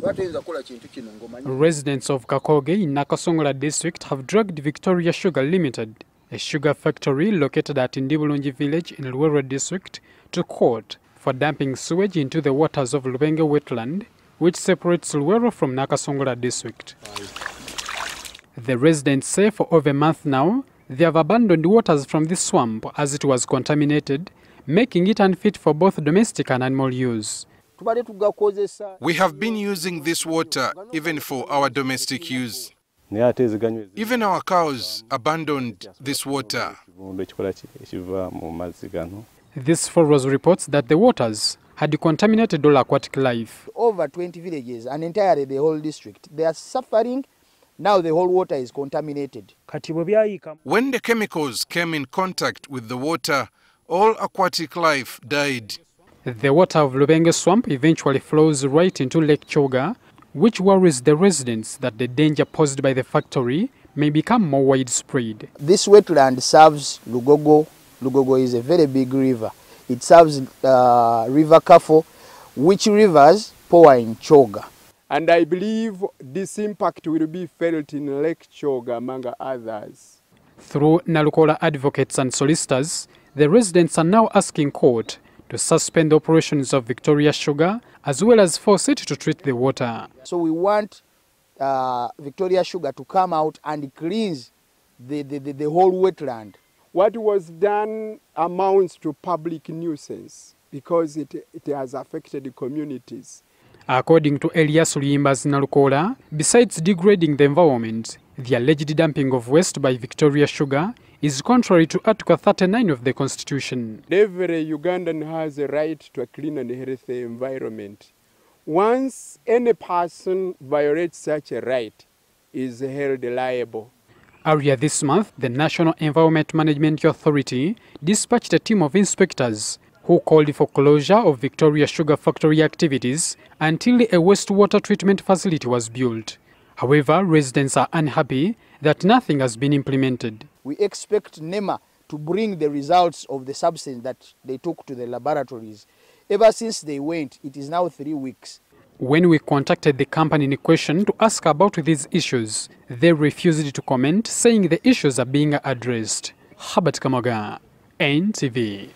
Residents of Kakoge in Nakasongola district have dragged Victoria Sugar Limited, a sugar factory located at Ndibulungi village in Luero district, to court for dumping sewage into the waters of Lubenge wetland, which separates Luero from Nakasongola district. The residents say for over a month now, they have abandoned waters from this swamp as it was contaminated, making it unfit for both domestic and animal use. We have been using this water even for our domestic use. Even our cows abandoned this water. This forest reports that the waters had contaminated all aquatic life. over 20 villages and entirely the whole district they are suffering now the whole water is contaminated When the chemicals came in contact with the water, all aquatic life died. The water of Lubenge swamp eventually flows right into Lake Kyoga, which worries the residents that the danger posed by the factory may become more widespread. this wetland serves lugogo lugogo is a very big river it serves uh, river kafu which rivers pour in kyoga And I believe this impact will be felt in Lake Kyoga, among others. Through Nalukoola advocates and solicitors, the residents are now asking court to suspend the operations of Victoria Sugar as well as force it to treat the water. so we want uh, victoria sugar to come out and cleanse the, the, the, the whole wetland What was done amounts to public nuisance because it, it has affected the communities. According to Elias Luyimbazi Nalukoola, besides degrading the environment, the alleged dumping of waste by Victoria Sugar is contrary to Article 39 of the Constitution. Every Ugandan has a right to a clean and healthy environment. Once any person violates such a right, is held liable. Earlier this month, the National Environment Management Authority dispatched a team of inspectors who called for closure of Victoria Sugar factory activities until a wastewater treatment facility was built. However, residents are unhappy that nothing has been implemented. We expect NEMA to bring the results of the substance that they took to the laboratories. Ever since they went, it is now three weeks. When we contacted the company in question to ask about these issues, they refused to comment, saying the issues are being addressed. Herbert Kamoga, NTV.